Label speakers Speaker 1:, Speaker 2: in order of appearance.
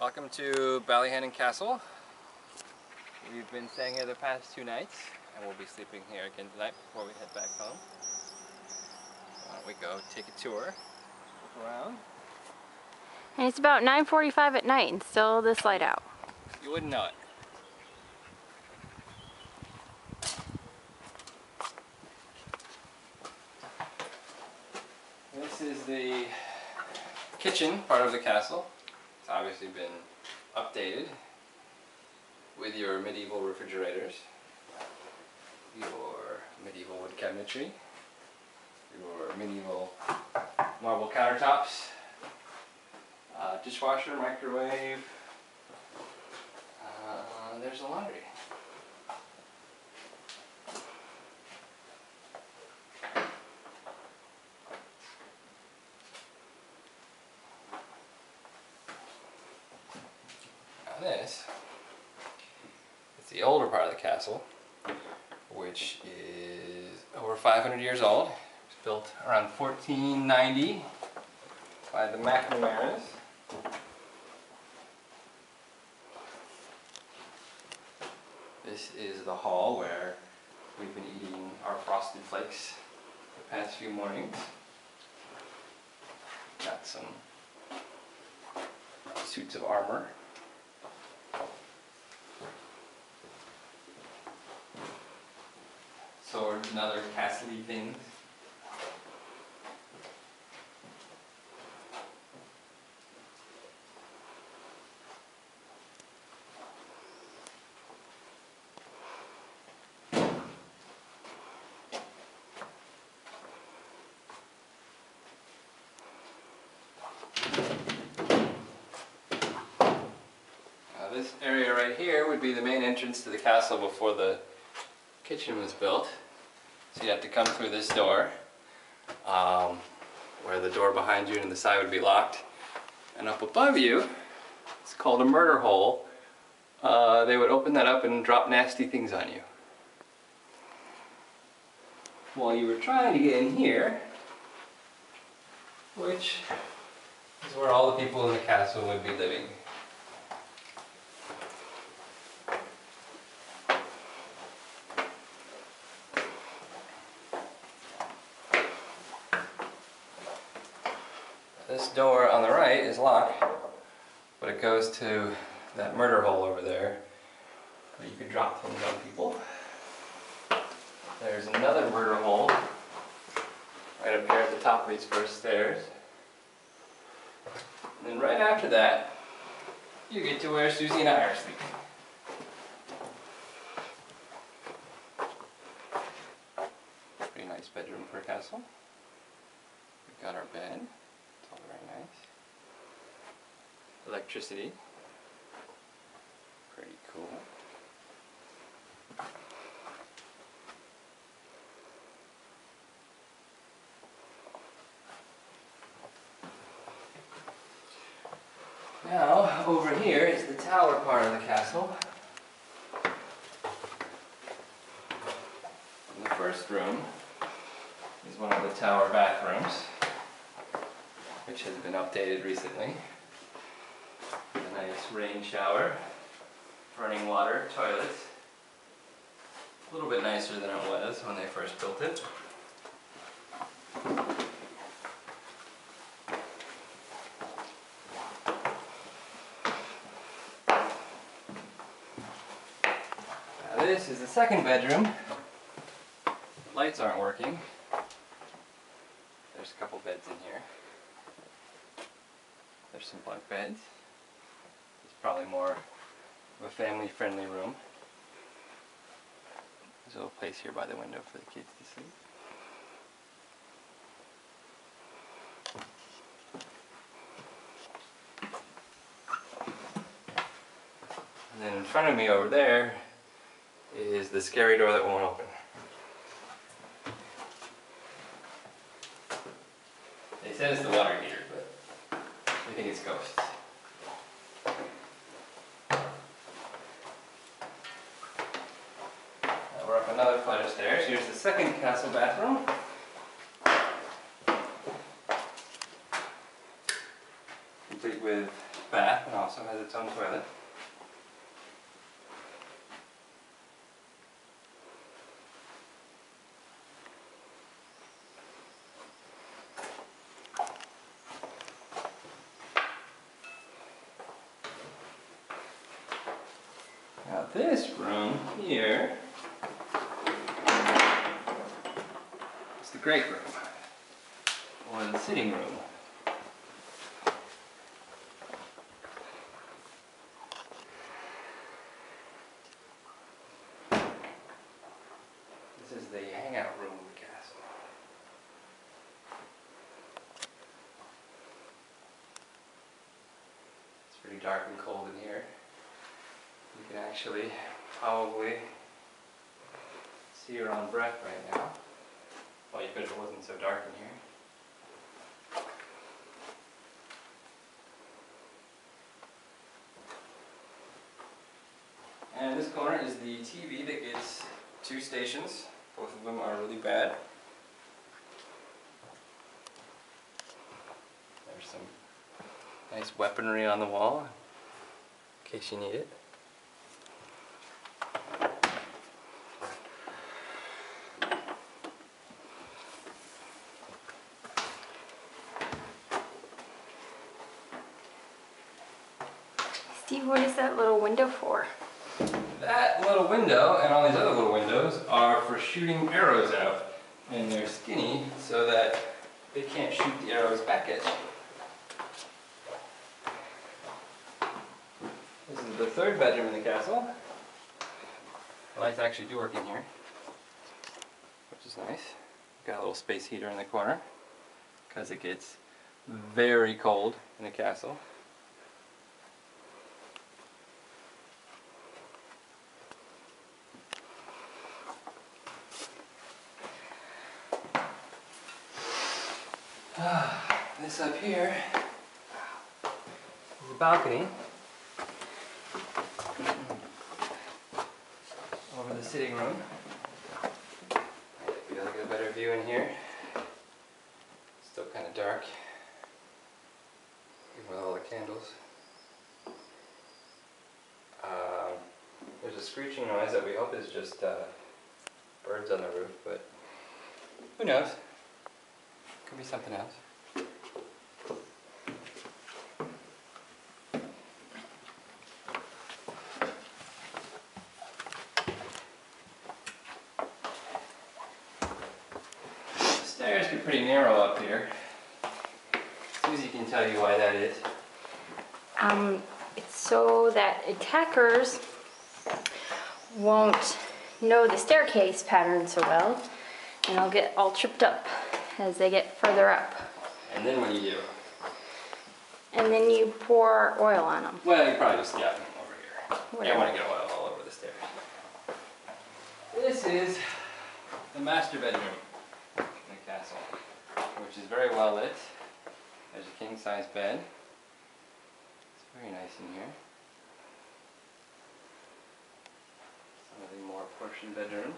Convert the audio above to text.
Speaker 1: Welcome to Ballyhannon Castle. We've been staying here the past two nights and we'll be sleeping here again tonight before we head back home. Why don't we go take a tour, look around.
Speaker 2: And it's about 9.45 at night and still this light out.
Speaker 1: You wouldn't know it. This is the kitchen part of the castle. Obviously been updated with your medieval refrigerators, your medieval wood cabinetry, your medieval marble countertops, uh, dishwasher, microwave, uh, there's a laundry. This is the older part of the castle, which is over 500 years old. It was built around 1490 by the McNamaras. This is the hall where we've been eating our frosted flakes the past few mornings. Got some suits of armor. Swords and other castle things. Uh, this area right here would be the main entrance to the castle before the kitchen was built. So you have to come through this door, um, where the door behind you and the side would be locked. And up above you, it's called a murder hole. Uh, they would open that up and drop nasty things on you. While you were trying to get in here, which is where all the people in the castle would be living. This door on the right is locked, but it goes to that murder hole over there where you could drop things on people. There's another murder hole right up here at the top of these first stairs. And then right after that, you get to where Susie and I are sleeping. Pretty nice bedroom for a castle. We've got our bed. It's all very nice. Electricity. Pretty cool. Now, over here is the tower part of the castle. The first room is one of the tower bathrooms, which has been updated recently. Nice rain shower, running water, toilets. A little bit nicer than it was when they first built it. Now this is the second bedroom. Lights aren't working. There's a couple beds in here. There's some bunk beds. Probably more of a family-friendly room. There's a little place here by the window for the kids to sleep. And then in front of me over there is the scary door that won't open. They said it's the water heater, but I think it's ghosts. Now we're up flight of stairs. Here's the second castle bathroom. complete with bath and also also has its own toilet. Now this room here is the great room, or the sitting room. This is the hangout room of the castle. It's pretty dark and cold in here. You can actually probably see your own breath right now. Well, you if it wasn't so dark in here. And this corner is the TV that gets two stations. Both of them are really bad. There's some nice weaponry on the wall in case you need it.
Speaker 2: Steve, what is that little window for?
Speaker 1: That little window and all these other little windows are for shooting arrows out. And they're skinny so that they can't shoot the arrows back at you. This is the third bedroom in the castle. The lights actually do work in here, which is nice. Got a little space heater in the corner because it gets very cold in the castle. This up here is a balcony over the sitting room. Maybe I'll get a better view in here. Still kind of dark, even with all the candles. Um, there's a screeching noise that we hope is just uh, birds on the roof, but who knows? Could be something else. The stairs get pretty narrow up here. Susie can tell you why that is.
Speaker 2: Um, it's so that attackers won't know the staircase pattern so well, and they'll get all tripped up as they get further up.
Speaker 1: And then what do you do?
Speaker 2: And then you pour oil on them.
Speaker 1: Well, you probably just stab them over here. You don't want to get oil all over the stairs. This is the master bedroom in the castle, which is very well lit. There's a king size bed. It's very nice in here. Some of the more portion bedrooms.